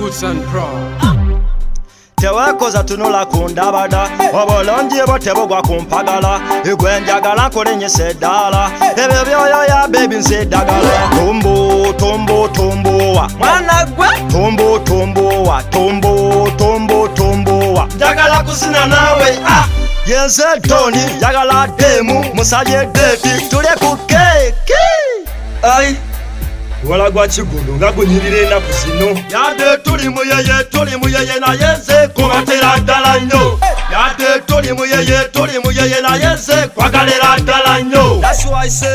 Goods and Pro. teweekoza tunula ku ndabada. Obulungi bwo tebugwa ku mpagala. Igwe njagala nkulinyisa eddaala ebyo byoyoya bebi nsi eddagala. Tumbu tumbu tumbuwa. Mwana gwe? Tumbu tumbuwa tumbu tumbu tumbuwa. Njagala kusina naawe ah! yenze toni. Njagala demu. Musabye deeti tule ku keeki ai wala gwa kigundo nga gunyirira ennaku zino. Yadde tuli muyeye tuli muyeye naye nze kubatera ddala nnyo. Yadde tuli muyeye tuli muyeye naye nze kwagalera ddala nnyo.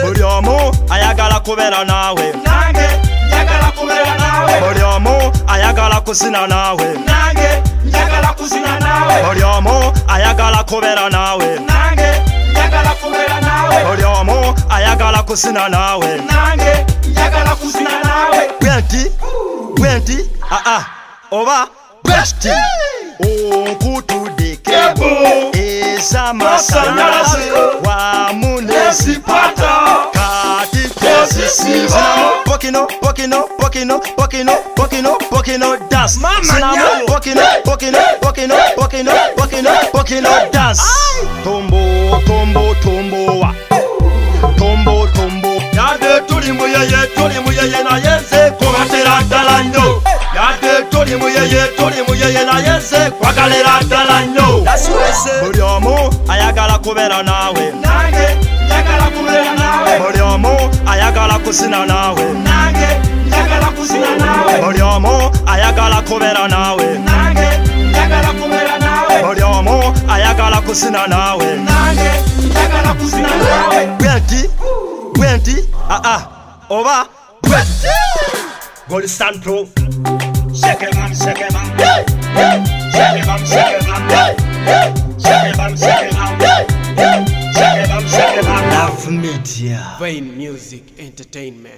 Buli omu ayagala kubeera naawe. Nange njagala kubeera naawe. Buli omu ayagala kusina naawe. Nange njagala kuzina naawe. Buli omu ayagala kubeera naawe. Nange njagala kubeera naawe kusina naawe nange njagala kuzina naawe bwenti bwenti aa oba bwesti. Onkutudde kebo ez'amasanyalaze wamu nezipata kati tezisiza pokino pokino pokino pokino pokino pokino das sinamu pokino pokino pokino pokino pokino pokino das tombo tuli muyeye tuli muyeye naye nze kwagalera ddala nnyo. Buli omu ayagala kubeera naawe. Buli omu ayagala kusina naawe. Buli omu ayagala kubeera naawe. Buli omu ayagala kusina naawe. Bwenti bwenti aa oba bwenti. Goli santro Shake it, man, shake it, man. Shake it, man, shake it, man. Shake it, man, shake it, man. Shake it, man, shake it, man. love media Vain Music Entertainment.